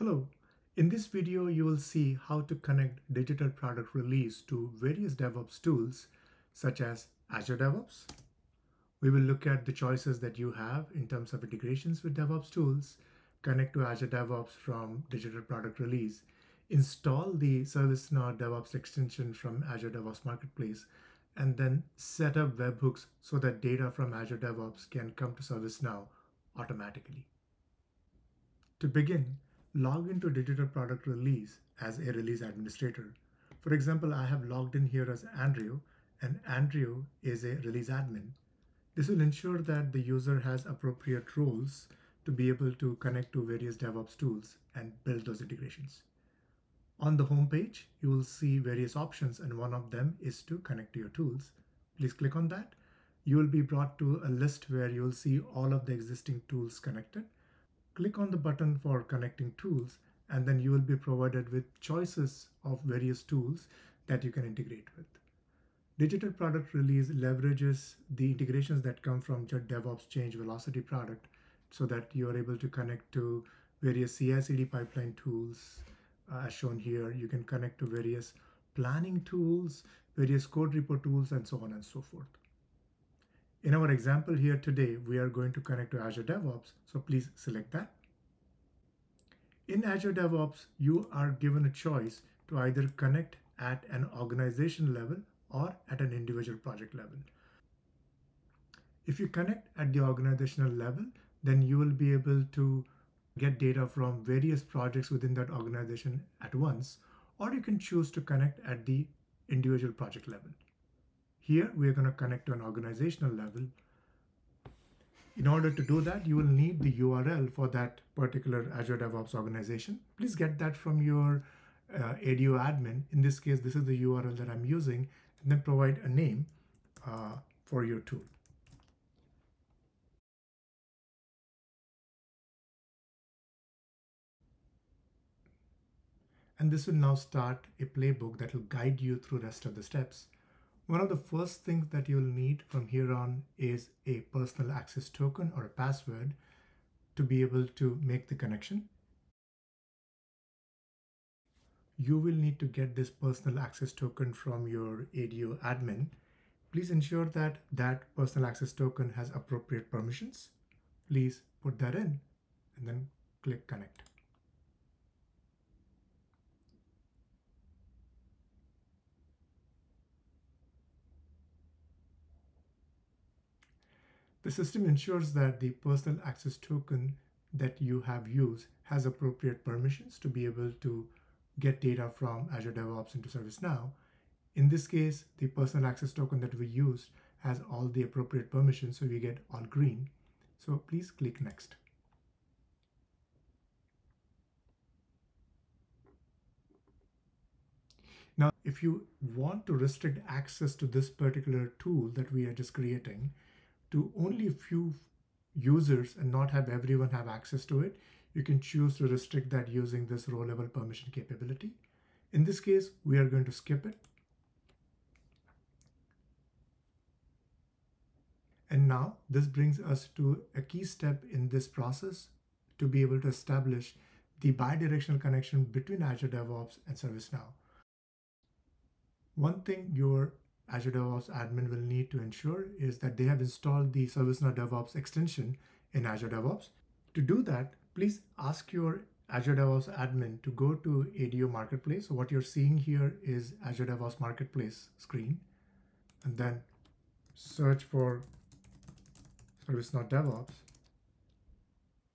Hello. In this video, you will see how to connect digital product release to various DevOps tools, such as Azure DevOps. We will look at the choices that you have in terms of integrations with DevOps tools, connect to Azure DevOps from digital product release, install the ServiceNow DevOps extension from Azure DevOps Marketplace, and then set up webhooks so that data from Azure DevOps can come to ServiceNow automatically. To begin, log into digital product release as a release administrator. For example, I have logged in here as Andrew, and Andrew is a release admin. This will ensure that the user has appropriate roles to be able to connect to various DevOps tools and build those integrations. On the home page, you will see various options, and one of them is to connect to your tools. Please click on that. You will be brought to a list where you will see all of the existing tools connected click on the button for connecting tools and then you will be provided with choices of various tools that you can integrate with. Digital product release leverages the integrations that come from Jet DevOps Change Velocity product so that you are able to connect to various CI/CD pipeline tools uh, as shown here. You can connect to various planning tools, various code repo tools, and so on and so forth. In our example here today, we are going to connect to Azure DevOps, so please select that. In Azure DevOps, you are given a choice to either connect at an organization level or at an individual project level. If you connect at the organizational level, then you will be able to get data from various projects within that organization at once, or you can choose to connect at the individual project level. Here, we are going to connect to an organizational level. In order to do that, you will need the URL for that particular Azure DevOps organization. Please get that from your uh, ADO admin. In this case, this is the URL that I'm using, and then provide a name uh, for your tool. And this will now start a playbook that will guide you through rest of the steps. One of the first things that you'll need from here on is a personal access token or a password to be able to make the connection. You will need to get this personal access token from your ADO admin. Please ensure that that personal access token has appropriate permissions. Please put that in and then click connect. The system ensures that the personal access token that you have used has appropriate permissions to be able to get data from Azure DevOps into ServiceNow. In this case, the personal access token that we used has all the appropriate permissions, so we get all green. So please click Next. Now, if you want to restrict access to this particular tool that we are just creating, to only a few users and not have everyone have access to it, you can choose to restrict that using this row level permission capability. In this case, we are going to skip it. And now this brings us to a key step in this process to be able to establish the bidirectional connection between Azure DevOps and ServiceNow. One thing your Azure DevOps admin will need to ensure is that they have installed the ServiceNow DevOps extension in Azure DevOps. To do that, please ask your Azure DevOps admin to go to ADO Marketplace. So what you're seeing here is Azure DevOps Marketplace screen, and then search for ServiceNow DevOps.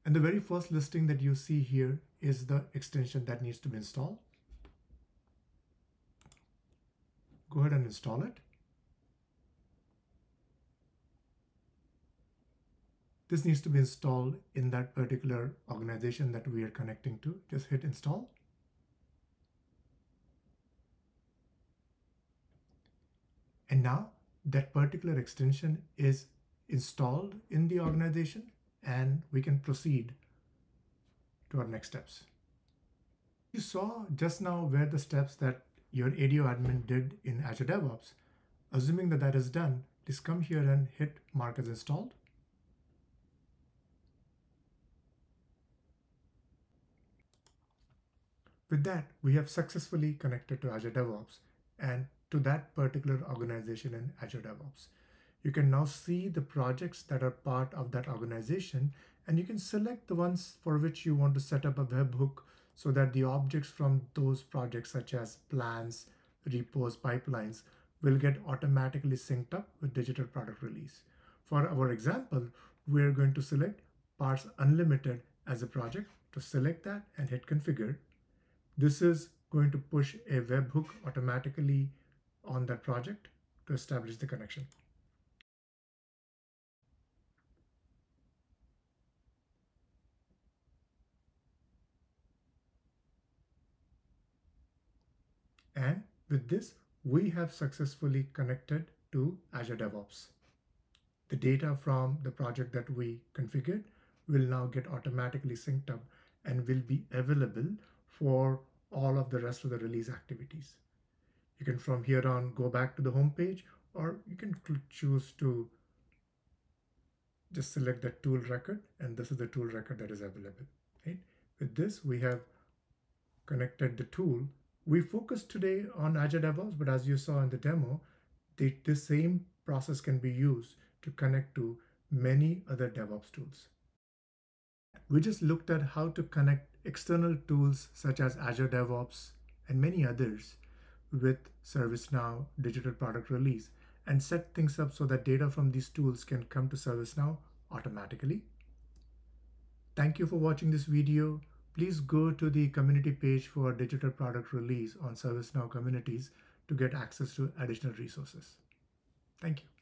And the very first listing that you see here is the extension that needs to be installed. Go ahead and install it. This needs to be installed in that particular organization that we are connecting to. Just hit install. And now that particular extension is installed in the organization and we can proceed to our next steps. You saw just now where the steps that your ADO admin did in Azure DevOps. Assuming that that is done, just come here and hit mark as installed. With that, we have successfully connected to Azure DevOps and to that particular organization in Azure DevOps. You can now see the projects that are part of that organization and you can select the ones for which you want to set up a webhook so that the objects from those projects such as plans, repos, pipelines will get automatically synced up with digital product release. For our example, we're going to select Parts Unlimited as a project to select that and hit configure. This is going to push a webhook automatically on that project to establish the connection. And with this, we have successfully connected to Azure DevOps. The data from the project that we configured will now get automatically synced up and will be available for all of the rest of the release activities. You can from here on go back to the home page or you can choose to just select the tool record and this is the tool record that is available. Right? With this, we have connected the tool. We focused today on Azure DevOps, but as you saw in the demo, the, the same process can be used to connect to many other DevOps tools. We just looked at how to connect external tools such as Azure DevOps and many others with ServiceNow digital product release and set things up so that data from these tools can come to ServiceNow automatically. Thank you for watching this video. Please go to the community page for digital product release on ServiceNow communities to get access to additional resources. Thank you.